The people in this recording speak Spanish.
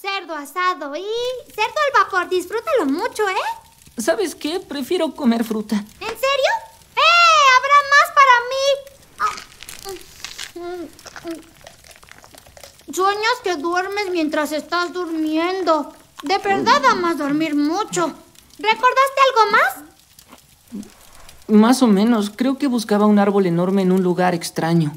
cerdo asado y cerdo al vapor. Disfrútalo mucho, ¿eh? ¿Sabes qué? Prefiero comer fruta. ¿En serio? ¡Eh! ¡Habrá más para mí! Sueñas que duermes mientras estás durmiendo. De verdad amas dormir mucho. ¿Recordaste algo más? Más o menos. Creo que buscaba un árbol enorme en un lugar extraño.